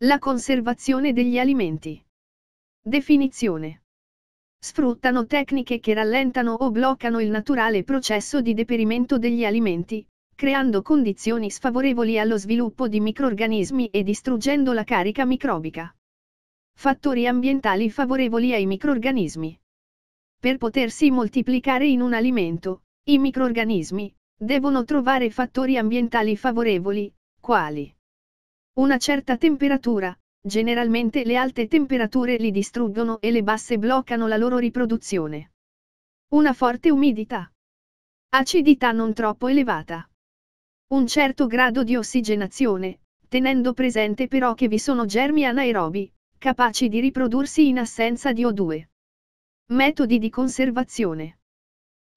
La conservazione degli alimenti. Definizione. Sfruttano tecniche che rallentano o bloccano il naturale processo di deperimento degli alimenti, creando condizioni sfavorevoli allo sviluppo di microrganismi e distruggendo la carica microbica. Fattori ambientali favorevoli ai microrganismi. Per potersi moltiplicare in un alimento, i microrganismi devono trovare fattori ambientali favorevoli, quali una certa temperatura, generalmente le alte temperature li distruggono e le basse bloccano la loro riproduzione. Una forte umidità. Acidità non troppo elevata. Un certo grado di ossigenazione, tenendo presente però che vi sono germi anaerobi, capaci di riprodursi in assenza di O2. Metodi di conservazione.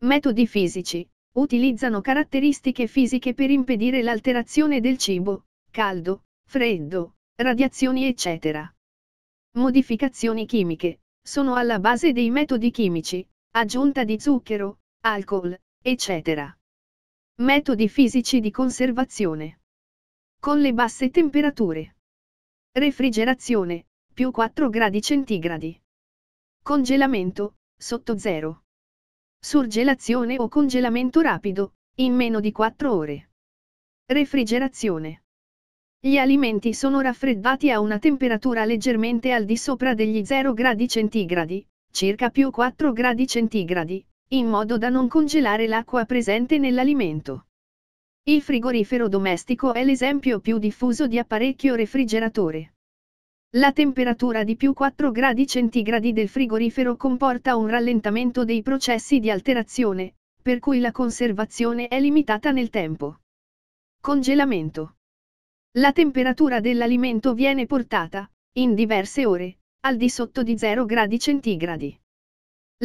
Metodi fisici. Utilizzano caratteristiche fisiche per impedire l'alterazione del cibo, caldo, freddo, radiazioni eccetera. Modificazioni chimiche. Sono alla base dei metodi chimici, aggiunta di zucchero, alcol, eccetera. Metodi fisici di conservazione. Con le basse temperature. Refrigerazione, più 4 gradi centigradi. Congelamento, sotto zero. Surgelazione o congelamento rapido, in meno di 4 ore. Refrigerazione. Gli alimenti sono raffreddati a una temperatura leggermente al di sopra degli 0 gradi centigradi, circa più 4 gradi centigradi, in modo da non congelare l'acqua presente nell'alimento. Il frigorifero domestico è l'esempio più diffuso di apparecchio refrigeratore. La temperatura di più 4 gradi centigradi del frigorifero comporta un rallentamento dei processi di alterazione, per cui la conservazione è limitata nel tempo. Congelamento. La temperatura dell'alimento viene portata, in diverse ore, al di sotto di 0 gradi centigradi.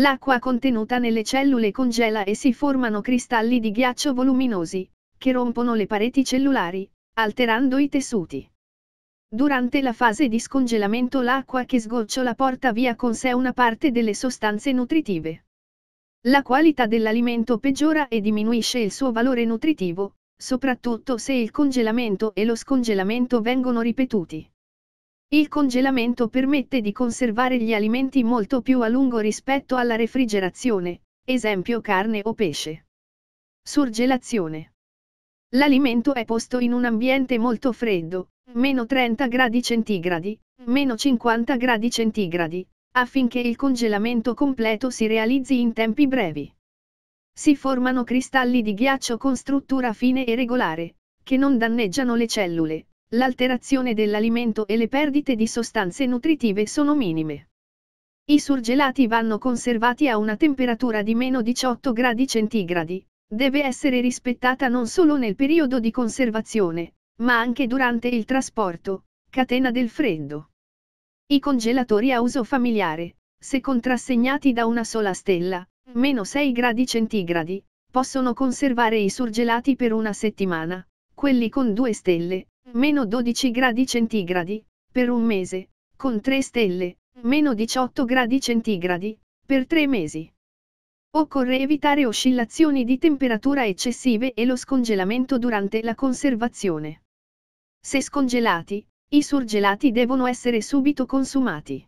L'acqua contenuta nelle cellule congela e si formano cristalli di ghiaccio voluminosi, che rompono le pareti cellulari, alterando i tessuti. Durante la fase di scongelamento l'acqua che sgocciola porta via con sé una parte delle sostanze nutritive. La qualità dell'alimento peggiora e diminuisce il suo valore nutritivo, soprattutto se il congelamento e lo scongelamento vengono ripetuti. Il congelamento permette di conservare gli alimenti molto più a lungo rispetto alla refrigerazione, esempio carne o pesce. Surgelazione. L'alimento è posto in un ambiente molto freddo, meno 30 gradi centigradi, meno 50 gradi centigradi, affinché il congelamento completo si realizzi in tempi brevi. Si formano cristalli di ghiaccio con struttura fine e regolare, che non danneggiano le cellule, l'alterazione dell'alimento e le perdite di sostanze nutritive sono minime. I surgelati vanno conservati a una temperatura di meno 18 gradi centigradi, deve essere rispettata non solo nel periodo di conservazione, ma anche durante il trasporto, catena del freddo. I congelatori a uso familiare, se contrassegnati da una sola stella, meno 6 gradi centigradi, possono conservare i surgelati per una settimana, quelli con due stelle, meno 12 gradi centigradi, per un mese, con 3 stelle, meno 18 gradi centigradi, per 3 mesi. Occorre evitare oscillazioni di temperatura eccessive e lo scongelamento durante la conservazione. Se scongelati, i surgelati devono essere subito consumati.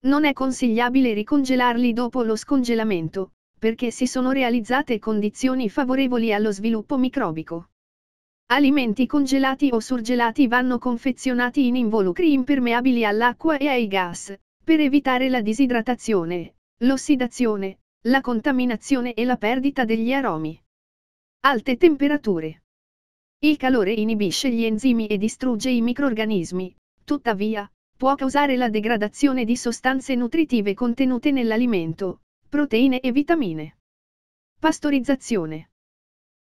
Non è consigliabile ricongelarli dopo lo scongelamento, perché si sono realizzate condizioni favorevoli allo sviluppo microbico. Alimenti congelati o surgelati vanno confezionati in involucri impermeabili all'acqua e ai gas, per evitare la disidratazione, l'ossidazione, la contaminazione e la perdita degli aromi. Alte temperature. Il calore inibisce gli enzimi e distrugge i microrganismi, tuttavia, può causare la degradazione di sostanze nutritive contenute nell'alimento, proteine e vitamine. Pastorizzazione.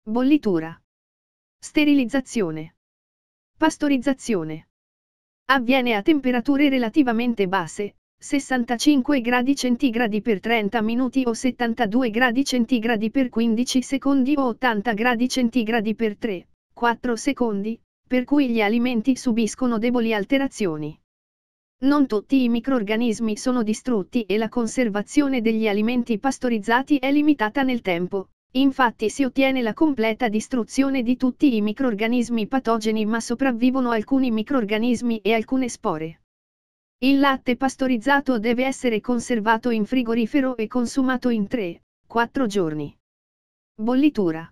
Bollitura. Sterilizzazione. Pastorizzazione. Avviene a temperature relativamente basse, 65 gradi centigradi per 30 minuti o 72 gradi centigradi per 15 secondi o 80 gradi centigradi per 3, 4 secondi, per cui gli alimenti subiscono deboli alterazioni. Non tutti i microrganismi sono distrutti e la conservazione degli alimenti pastorizzati è limitata nel tempo, Infatti si ottiene la completa distruzione di tutti i microrganismi patogeni ma sopravvivono alcuni microrganismi e alcune spore. Il latte pastorizzato deve essere conservato in frigorifero e consumato in 3-4 giorni. Bollitura.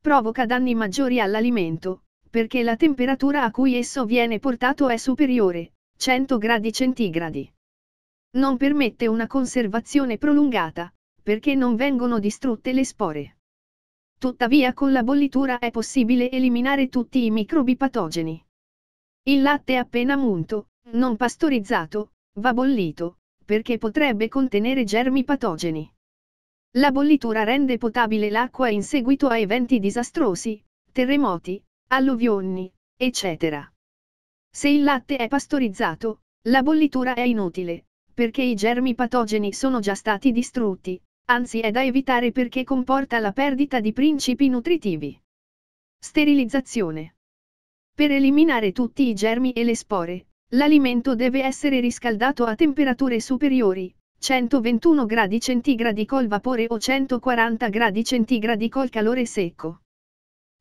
Provoca danni maggiori all'alimento, perché la temperatura a cui esso viene portato è superiore, 100 gradi centigradi. Non permette una conservazione prolungata, perché non vengono distrutte le spore. Tuttavia con la bollitura è possibile eliminare tutti i microbi patogeni. Il latte appena munto, non pastorizzato, va bollito, perché potrebbe contenere germi patogeni. La bollitura rende potabile l'acqua in seguito a eventi disastrosi, terremoti, alluvioni, eccetera. Se il latte è pastorizzato, la bollitura è inutile, perché i germi patogeni sono già stati distrutti, anzi è da evitare perché comporta la perdita di principi nutritivi. Sterilizzazione. Per eliminare tutti i germi e le spore, l'alimento deve essere riscaldato a temperature superiori, 121 gradi centigradi col vapore o 140 gradi centigradi col calore secco.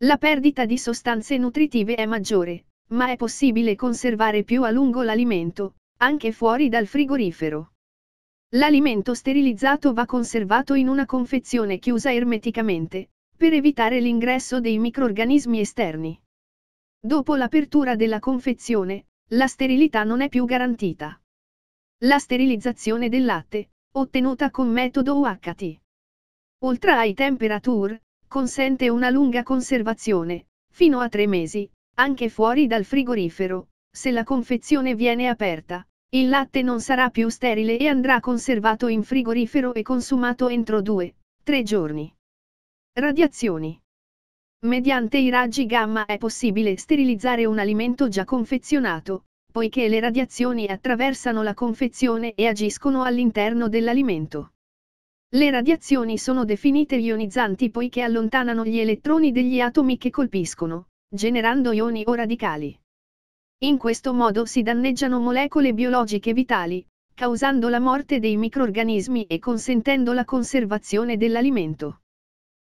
La perdita di sostanze nutritive è maggiore, ma è possibile conservare più a lungo l'alimento, anche fuori dal frigorifero. L'alimento sterilizzato va conservato in una confezione chiusa ermeticamente, per evitare l'ingresso dei microrganismi esterni. Dopo l'apertura della confezione, la sterilità non è più garantita. La sterilizzazione del latte, ottenuta con metodo UHT. Ultra High Temperature, consente una lunga conservazione, fino a tre mesi, anche fuori dal frigorifero, se la confezione viene aperta, il latte non sarà più sterile e andrà conservato in frigorifero e consumato entro 2-3 giorni. Radiazioni. Mediante i raggi gamma è possibile sterilizzare un alimento già confezionato, poiché le radiazioni attraversano la confezione e agiscono all'interno dell'alimento. Le radiazioni sono definite ionizzanti poiché allontanano gli elettroni degli atomi che colpiscono, generando ioni o radicali. In questo modo si danneggiano molecole biologiche vitali, causando la morte dei microrganismi e consentendo la conservazione dell'alimento.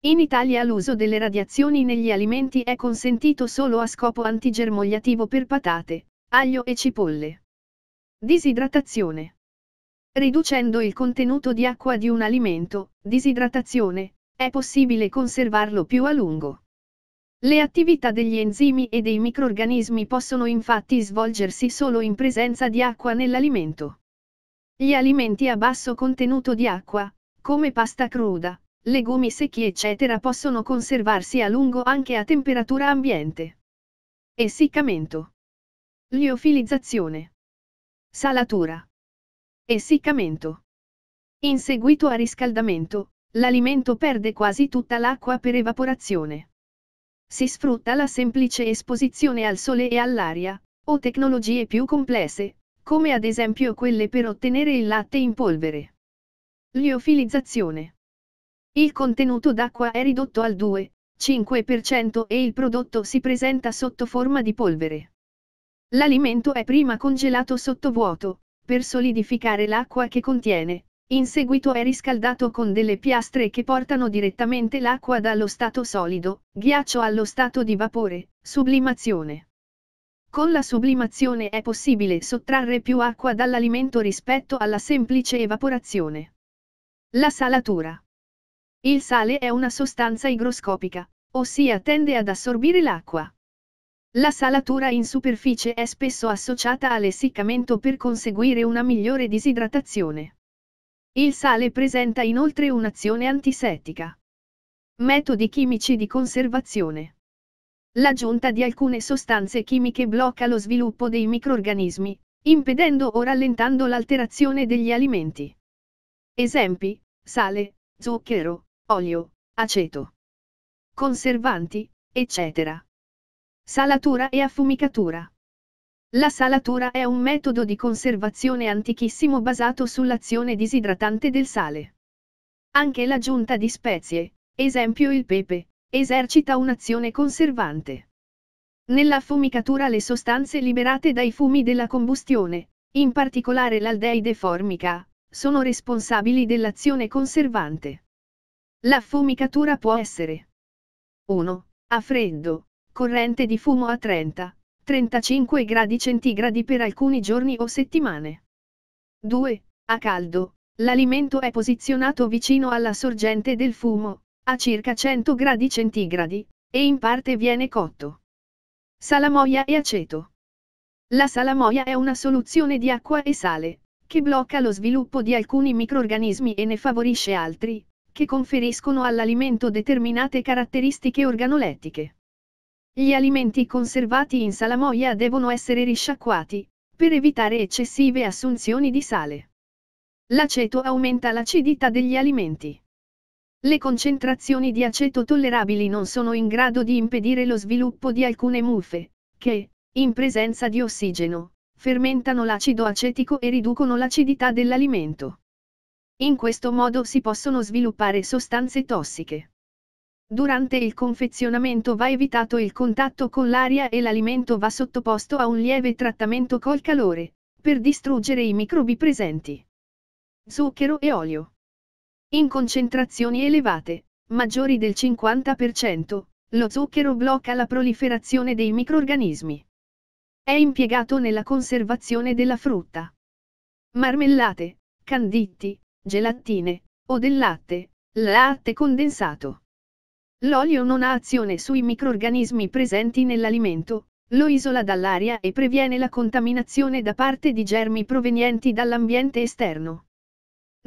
In Italia l'uso delle radiazioni negli alimenti è consentito solo a scopo antigermogliativo per patate, aglio e cipolle. Disidratazione. Riducendo il contenuto di acqua di un alimento, disidratazione, è possibile conservarlo più a lungo. Le attività degli enzimi e dei microrganismi possono infatti svolgersi solo in presenza di acqua nell'alimento. Gli alimenti a basso contenuto di acqua, come pasta cruda, legumi secchi eccetera possono conservarsi a lungo anche a temperatura ambiente. Essiccamento. Liofilizzazione. Salatura. Essiccamento. In seguito a riscaldamento, l'alimento perde quasi tutta l'acqua per evaporazione. Si sfrutta la semplice esposizione al sole e all'aria, o tecnologie più complesse, come ad esempio quelle per ottenere il latte in polvere. Liofilizzazione. Il contenuto d'acqua è ridotto al 2-5% e il prodotto si presenta sotto forma di polvere. L'alimento è prima congelato sotto vuoto, per solidificare l'acqua che contiene, in seguito è riscaldato con delle piastre che portano direttamente l'acqua dallo stato solido, ghiaccio allo stato di vapore, sublimazione. Con la sublimazione è possibile sottrarre più acqua dall'alimento rispetto alla semplice evaporazione. La salatura. Il sale è una sostanza igroscopica, ossia tende ad assorbire l'acqua. La salatura in superficie è spesso associata all'essiccamento per conseguire una migliore disidratazione. Il sale presenta inoltre un'azione antisettica. Metodi chimici di conservazione. L'aggiunta di alcune sostanze chimiche blocca lo sviluppo dei microrganismi, impedendo o rallentando l'alterazione degli alimenti. Esempi, sale, zucchero, olio, aceto. Conservanti, eccetera. Salatura e affumicatura. La salatura è un metodo di conservazione antichissimo basato sull'azione disidratante del sale. Anche l'aggiunta di spezie, esempio il pepe, esercita un'azione conservante. Nella affumicatura le sostanze liberate dai fumi della combustione, in particolare l'aldeide formica, sono responsabili dell'azione conservante. L'affumicatura può essere 1. A freddo, corrente di fumo a 30, 35 gradi centigradi per alcuni giorni o settimane. 2. A caldo, l'alimento è posizionato vicino alla sorgente del fumo, a circa 100 gradi centigradi, e in parte viene cotto. Salamoia e aceto. La salamoia è una soluzione di acqua e sale, che blocca lo sviluppo di alcuni microrganismi e ne favorisce altri, che conferiscono all'alimento determinate caratteristiche organolettiche. Gli alimenti conservati in salamoia devono essere risciacquati, per evitare eccessive assunzioni di sale. L'aceto aumenta l'acidità degli alimenti. Le concentrazioni di aceto tollerabili non sono in grado di impedire lo sviluppo di alcune muffe, che, in presenza di ossigeno, fermentano l'acido acetico e riducono l'acidità dell'alimento. In questo modo si possono sviluppare sostanze tossiche. Durante il confezionamento va evitato il contatto con l'aria e l'alimento va sottoposto a un lieve trattamento col calore, per distruggere i microbi presenti. Zucchero e olio. In concentrazioni elevate, maggiori del 50%, lo zucchero blocca la proliferazione dei microrganismi. È impiegato nella conservazione della frutta. Marmellate, canditi, gelatine, o del latte, latte condensato. L'olio non ha azione sui microrganismi presenti nell'alimento, lo isola dall'aria e previene la contaminazione da parte di germi provenienti dall'ambiente esterno.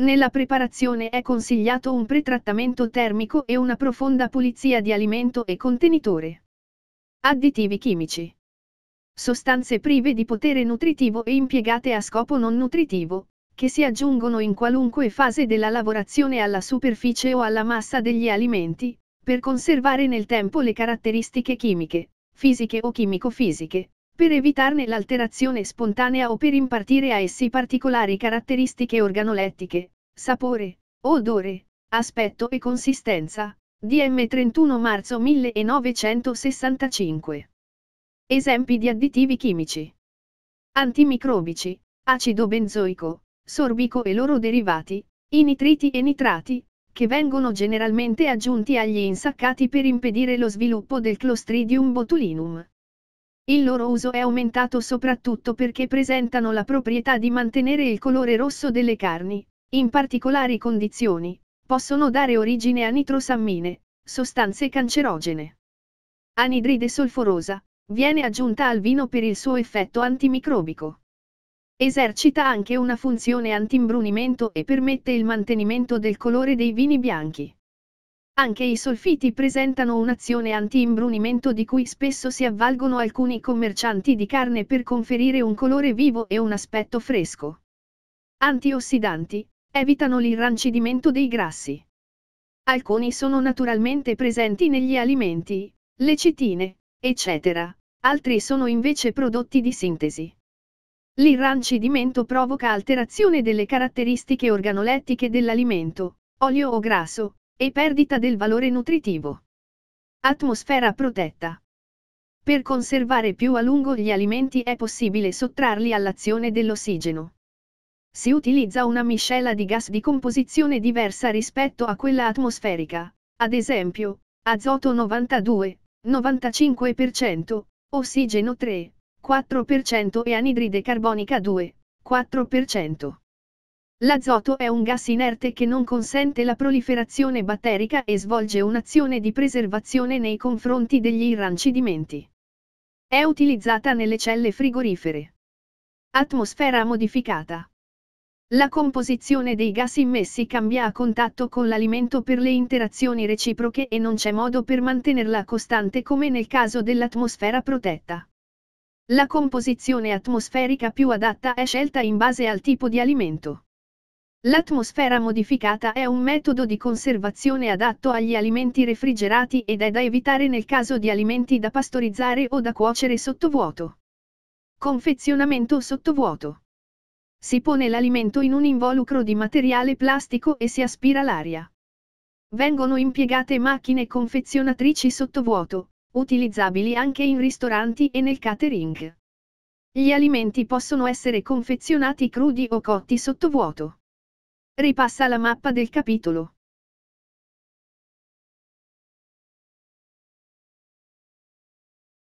Nella preparazione è consigliato un pretrattamento termico e una profonda pulizia di alimento e contenitore. Additivi chimici. Sostanze prive di potere nutritivo e impiegate a scopo non nutritivo, che si aggiungono in qualunque fase della lavorazione alla superficie o alla massa degli alimenti, per conservare nel tempo le caratteristiche chimiche, fisiche o chimico-fisiche, per evitarne l'alterazione spontanea o per impartire a essi particolari caratteristiche organolettiche, sapore, odore, aspetto e consistenza. DM 31 marzo 1965. Esempi di additivi chimici. Antimicrobici, acido benzoico, sorbico e loro derivati, i nitriti e nitrati, che vengono generalmente aggiunti agli insaccati per impedire lo sviluppo del Clostridium botulinum. Il loro uso è aumentato soprattutto perché presentano la proprietà di mantenere il colore rosso delle carni, in particolari condizioni, possono dare origine a nitrosammine, sostanze cancerogene. Anidride solforosa, viene aggiunta al vino per il suo effetto antimicrobico. Esercita anche una funzione antimbrunimento e permette il mantenimento del colore dei vini bianchi. Anche i solfiti presentano un'azione anti-imbrunimento di cui spesso si avvalgono alcuni commercianti di carne per conferire un colore vivo e un aspetto fresco. Antiossidanti, evitano l'irrancidimento dei grassi. Alcuni sono naturalmente presenti negli alimenti, lecitine, eccetera, altri sono invece prodotti di sintesi. L'irrancidimento provoca alterazione delle caratteristiche organolettiche dell'alimento, olio o grasso, e perdita del valore nutritivo. Atmosfera protetta. Per conservare più a lungo gli alimenti è possibile sottrarli all'azione dell'ossigeno. Si utilizza una miscela di gas di composizione diversa rispetto a quella atmosferica, ad esempio, azoto 92, 95%, ossigeno 3, 4% e anidride carbonica 2, 4%. L'azoto è un gas inerte che non consente la proliferazione batterica e svolge un'azione di preservazione nei confronti degli irrancidimenti. È utilizzata nelle celle frigorifere. Atmosfera modificata. La composizione dei gas immessi cambia a contatto con l'alimento per le interazioni reciproche e non c'è modo per mantenerla costante come nel caso dell'atmosfera protetta. La composizione atmosferica più adatta è scelta in base al tipo di alimento. L'atmosfera modificata è un metodo di conservazione adatto agli alimenti refrigerati ed è da evitare nel caso di alimenti da pastorizzare o da cuocere sottovuoto. Confezionamento sottovuoto. Si pone l'alimento in un involucro di materiale plastico e si aspira l'aria. Vengono impiegate macchine confezionatrici sottovuoto, utilizzabili anche in ristoranti e nel catering. Gli alimenti possono essere confezionati crudi o cotti sottovuoto. Ripassa la mappa del capitolo.